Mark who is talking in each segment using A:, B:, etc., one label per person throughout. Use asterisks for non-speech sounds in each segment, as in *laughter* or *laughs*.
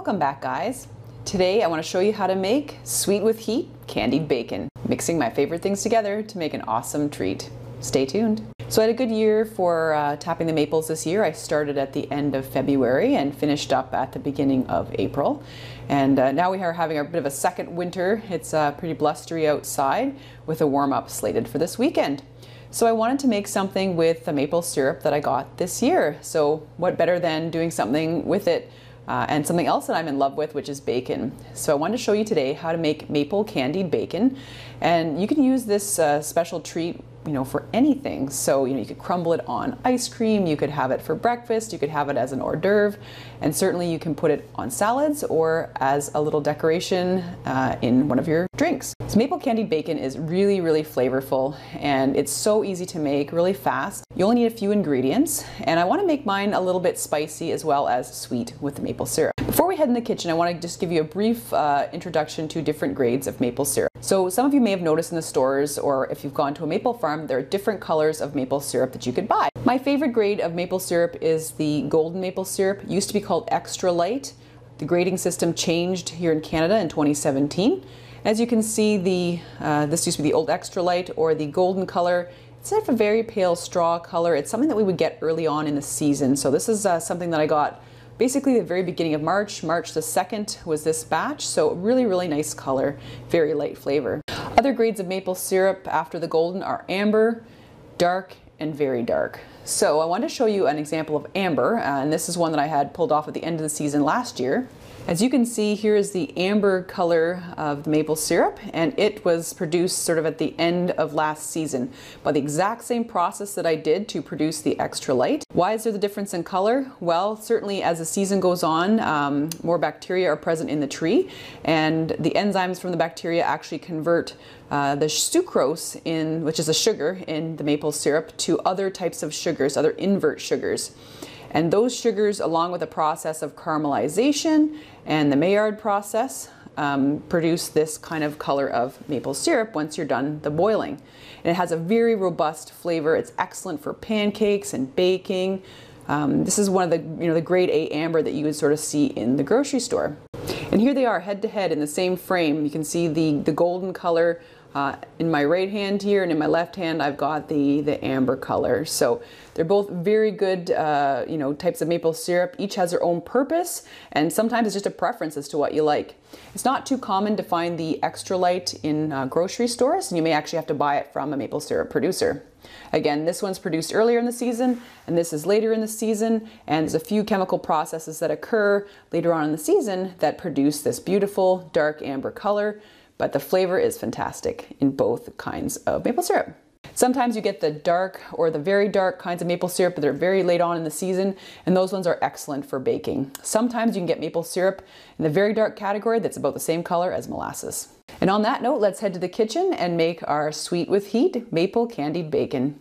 A: Welcome back guys. Today I want to show you how to make sweet with heat candied bacon, mixing my favorite things together to make an awesome treat. Stay tuned. So I had a good year for uh, tapping the maples this year. I started at the end of February and finished up at the beginning of April. And uh, now we are having a bit of a second winter. It's uh, pretty blustery outside with a warm up slated for this weekend. So I wanted to make something with the maple syrup that I got this year. So what better than doing something with it uh, and something else that I'm in love with, which is bacon. So I wanted to show you today how to make maple candied bacon. And you can use this uh, special treat you know, for anything. So, you know, you could crumble it on ice cream, you could have it for breakfast, you could have it as an hors d'oeuvre, and certainly you can put it on salads or as a little decoration uh, in one of your drinks. So maple candied bacon is really, really flavorful and it's so easy to make, really fast. You only need a few ingredients, and I want to make mine a little bit spicy as well as sweet with the maple syrup. Before we head in the kitchen, I want to just give you a brief uh, introduction to different grades of maple syrup. So some of you may have noticed in the stores, or if you've gone to a maple farm, there are different colors of maple syrup that you could buy. My favorite grade of maple syrup is the golden maple syrup. It used to be called extra light. The grading system changed here in Canada in 2017. As you can see, the uh, this used to be the old extra light or the golden color. It's a very pale straw color. It's something that we would get early on in the season. So this is uh, something that I got basically the very beginning of March. March the 2nd was this batch. So really, really nice color, very light flavor. Other grades of maple syrup after the golden are amber, dark, and very dark. So I want to show you an example of amber, uh, and this is one that I had pulled off at the end of the season last year. As you can see, here is the amber color of the maple syrup, and it was produced sort of at the end of last season by the exact same process that I did to produce the extra light. Why is there the difference in color? Well, certainly as the season goes on, um, more bacteria are present in the tree, and the enzymes from the bacteria actually convert uh, the sucrose in, which is a sugar in the maple syrup, to other types of sugars, other invert sugars. And those sugars, along with the process of caramelization and the Maillard process, um, produce this kind of color of maple syrup once you're done the boiling. And it has a very robust flavor. It's excellent for pancakes and baking. Um, this is one of the, you know, the grade A amber that you would sort of see in the grocery store. And here they are head to head in the same frame. You can see the, the golden color uh, in my right hand here and in my left hand I've got the, the amber color. So they're both very good uh, you know, types of maple syrup. Each has their own purpose and sometimes it's just a preference as to what you like. It's not too common to find the extra light in uh, grocery stores and you may actually have to buy it from a maple syrup producer. Again, this one's produced earlier in the season and this is later in the season and there's a few chemical processes that occur later on in the season that produce this beautiful dark amber color but the flavor is fantastic in both kinds of maple syrup. Sometimes you get the dark or the very dark kinds of maple syrup, but they're very late on in the season, and those ones are excellent for baking. Sometimes you can get maple syrup in the very dark category that's about the same color as molasses. And on that note, let's head to the kitchen and make our sweet with heat maple candied bacon.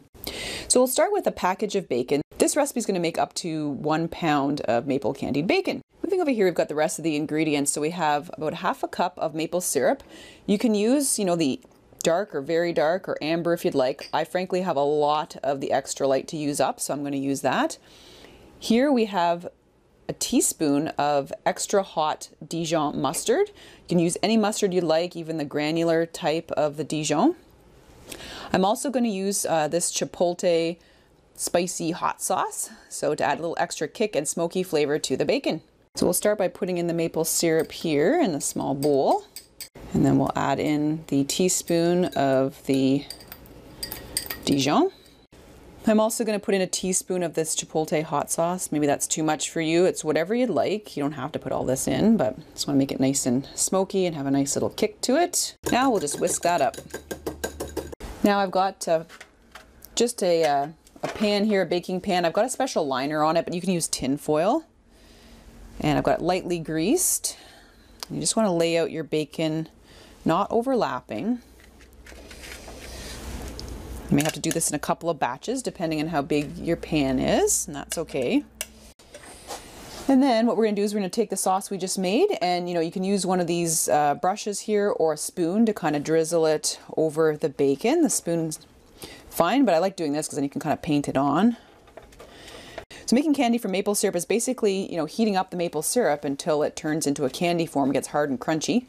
A: So we'll start with a package of bacon. This recipe is going to make up to one pound of maple candied bacon. Moving over here, we've got the rest of the ingredients. So we have about half a cup of maple syrup. You can use, you know, the dark or very dark or amber if you'd like. I frankly have a lot of the extra light to use up, so I'm going to use that. Here we have a teaspoon of extra hot Dijon mustard. You can use any mustard you'd like, even the granular type of the Dijon. I'm also going to use uh, this Chipotle spicy hot sauce, so to add a little extra kick and smoky flavor to the bacon. So we'll start by putting in the maple syrup here in a small bowl. And then we'll add in the teaspoon of the Dijon. I'm also going to put in a teaspoon of this Chipotle hot sauce. Maybe that's too much for you. It's whatever you'd like. You don't have to put all this in, but just want to make it nice and smoky and have a nice little kick to it. Now we'll just whisk that up. Now I've got uh, just a, uh, a pan here, a baking pan. I've got a special liner on it, but you can use tin foil. And I've got it lightly greased. You just want to lay out your bacon not overlapping. You may have to do this in a couple of batches depending on how big your pan is, and that's okay. And then what we're going to do is we're going to take the sauce we just made and you know you can use one of these uh, brushes here or a spoon to kind of drizzle it over the bacon. The spoon's fine, but I like doing this because then you can kind of paint it on. So making candy from maple syrup is basically, you know, heating up the maple syrup until it turns into a candy form, gets hard and crunchy.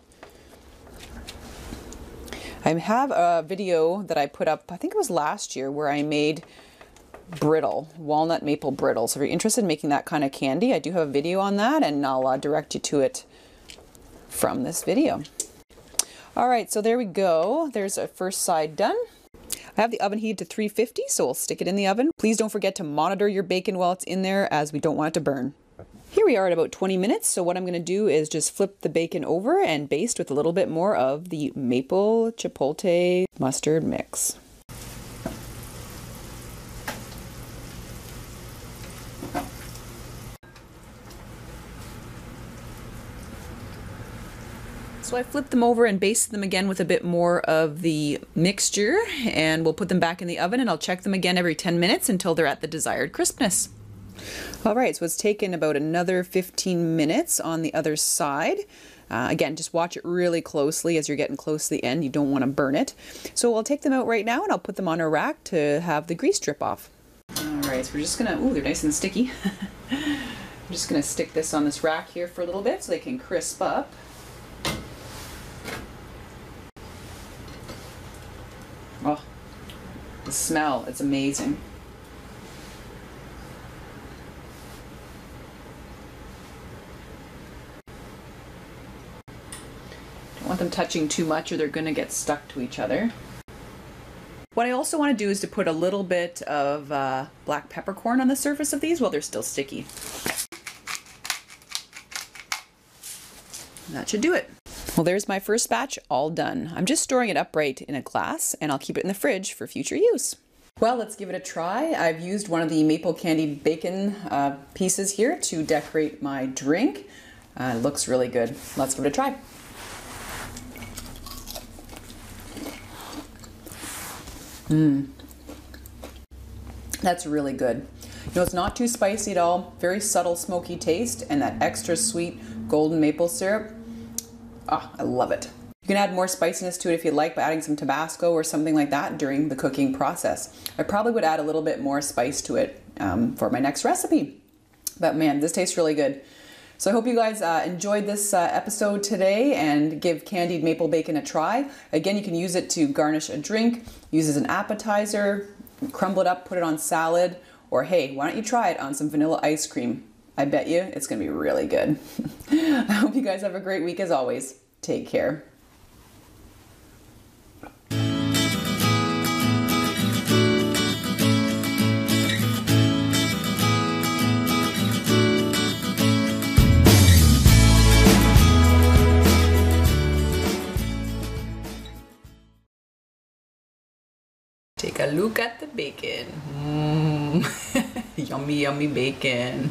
A: I have a video that I put up, I think it was last year, where I made brittle, walnut maple brittle. So if you're interested in making that kind of candy, I do have a video on that and I'll uh, direct you to it from this video. All right, so there we go. There's a first side done. I have the oven heated to 350, so we'll stick it in the oven. Please don't forget to monitor your bacon while it's in there as we don't want it to burn. Here we are at about 20 minutes, so what I'm going to do is just flip the bacon over and baste with a little bit more of the maple chipotle mustard mix. So I flipped them over and basted them again with a bit more of the mixture and we'll put them back in the oven and I'll check them again every 10 minutes until they're at the desired crispness. All right, so it's taken about another 15 minutes on the other side. Uh, again, just watch it really closely as you're getting close to the end. You don't want to burn it. So I'll take them out right now and I'll put them on a rack to have the grease drip off. All right, so we're just gonna, ooh, they're nice and sticky. *laughs* I'm just gonna stick this on this rack here for a little bit so they can crisp up. Oh, the smell, it's amazing. Don't want them touching too much or they're gonna get stuck to each other. What I also want to do is to put a little bit of uh, black peppercorn on the surface of these while they're still sticky. That should do it. Well, there's my first batch all done. I'm just storing it upright in a glass and I'll keep it in the fridge for future use. Well, let's give it a try. I've used one of the maple candy bacon uh, pieces here to decorate my drink. Uh, it looks really good. Let's give it a try. Mmm. That's really good. You know, it's not too spicy at all. Very subtle smoky taste and that extra sweet golden maple syrup. Ah, I love it. You can add more spiciness to it if you like by adding some Tabasco or something like that during the cooking process. I probably would add a little bit more spice to it um, for my next recipe. But man, this tastes really good. So I hope you guys uh, enjoyed this uh, episode today and give candied maple bacon a try. Again, you can use it to garnish a drink, use as an appetizer, crumble it up, put it on salad, or hey, why don't you try it on some vanilla ice cream? I bet you it's gonna be really good. *laughs* *laughs* I hope you guys have a great week as always. Take care. Take a look at the bacon. Mm. *laughs* yummy, yummy bacon.